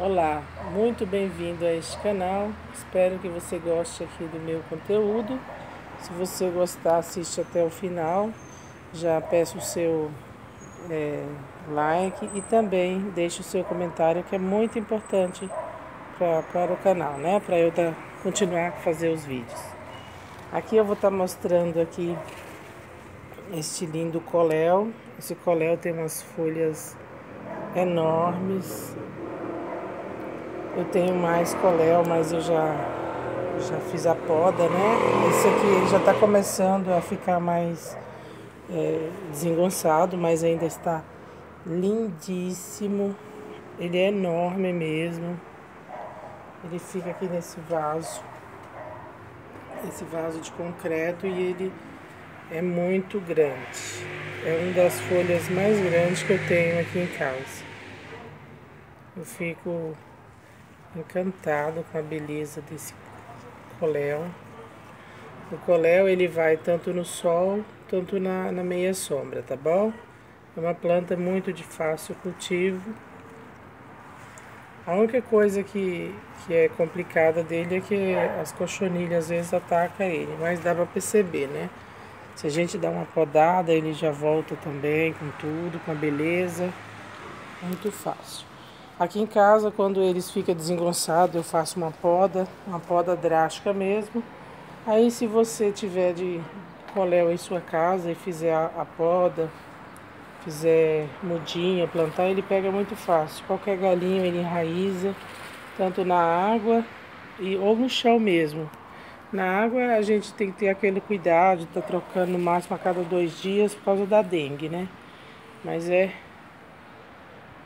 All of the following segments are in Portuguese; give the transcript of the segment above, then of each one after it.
Olá, muito bem-vindo a este canal. Espero que você goste aqui do meu conteúdo. Se você gostar, assiste até o final. Já peço o seu é, like e também deixe o seu comentário, que é muito importante para o canal, né? Para eu tá, continuar a fazer os vídeos. Aqui eu vou estar tá mostrando aqui este lindo coléu. Esse coléu tem umas folhas enormes eu tenho mais coléu, mas eu já, já fiz a poda, né? Esse aqui já está começando a ficar mais é, desengonçado, mas ainda está lindíssimo. Ele é enorme mesmo. Ele fica aqui nesse vaso. Esse vaso de concreto e ele é muito grande. É uma das folhas mais grandes que eu tenho aqui em casa. Eu fico encantado com a beleza desse coléu. O coléu ele vai tanto no sol, tanto na, na meia sombra, tá bom? É uma planta muito de fácil cultivo. A única coisa que, que é complicada dele é que as cochonilhas às vezes atacam ele, mas dá para perceber, né? Se a gente dá uma podada, ele já volta também com tudo, com a beleza. Muito fácil. Aqui em casa, quando eles ficam desengonçados, eu faço uma poda, uma poda drástica mesmo. Aí se você tiver de coléu em sua casa e fizer a, poda, fizer mudinha, plantar, ele pega muito fácil. Qualquer galinho ele enraiza, tanto na água e, ou no chão mesmo. Na água a gente tem que ter aquele cuidado tá trocando no máximo a cada dois dias por causa da dengue, né? Mas é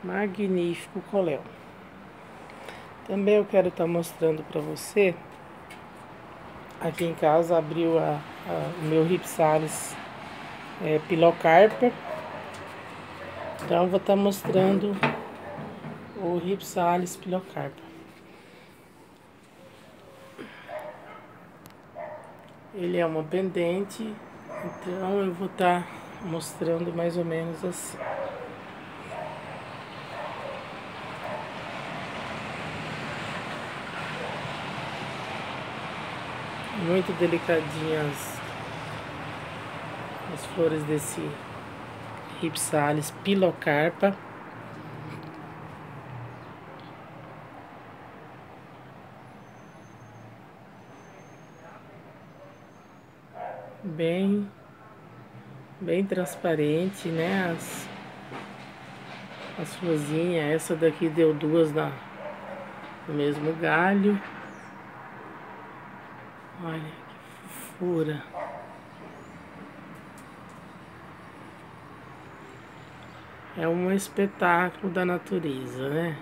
magnífico coléu. Também eu quero estar tá mostrando para você, aqui em casa abriu a, a, o meu Ripsalis é, Pilocarpa. Então eu vou estar tá mostrando o Ripsalis Pilocarpa. Ele é uma pendente, então eu vou estar tá mostrando mais ou menos assim. Muito delicadinhas as flores desse Ripsalis pilocarpa. Bem, bem transparente, né? As, as florzinhas, essa daqui deu duas na, no mesmo galho. Olha que fofura. É um espetáculo da natureza, né?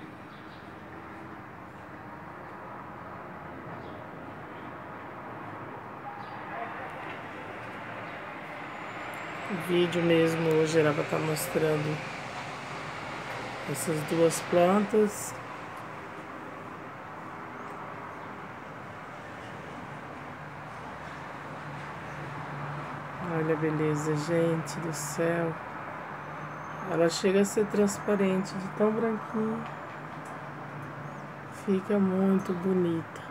O vídeo mesmo hoje era para estar tá mostrando essas duas plantas Olha a beleza, gente do céu. Ela chega a ser transparente, de tão branquinha. Fica muito bonita.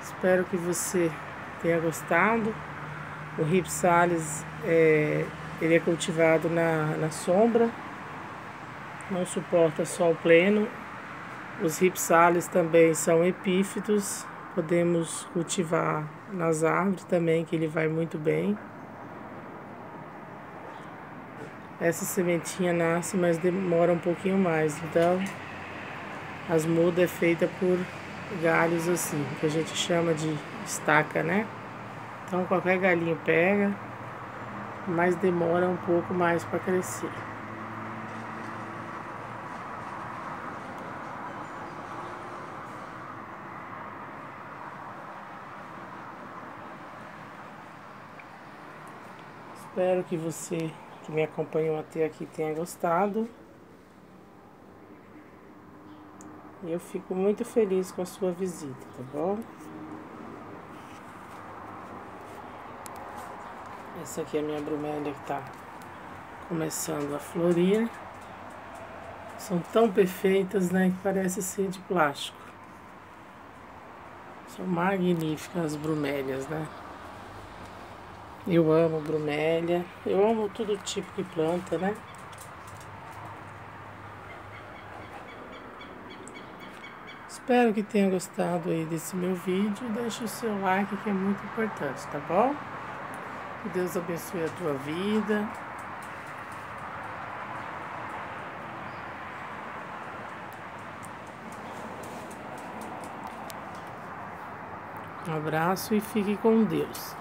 Espero que você tenha gostado. O Ripsalis é, ele é cultivado na, na sombra, não suporta sol pleno. Os Ripsalis também são epífitos, Podemos cultivar nas árvores também, que ele vai muito bem. Essa sementinha nasce, mas demora um pouquinho mais. Então, as mudas é feita por galhos assim, que a gente chama de estaca, né? Então, qualquer galinho pega, mas demora um pouco mais para crescer. Espero que você que me acompanhou até aqui tenha gostado. Eu fico muito feliz com a sua visita, tá bom? Essa aqui é a minha bromélia que tá começando a florir. São tão perfeitas, né, que parece ser de plástico. São magníficas as bromélias, né? Eu amo bromélia. Eu amo todo tipo de planta, né? Espero que tenha gostado aí desse meu vídeo. Deixe o seu like que é muito importante, tá bom? Que Deus abençoe a tua vida. Um abraço e fique com Deus.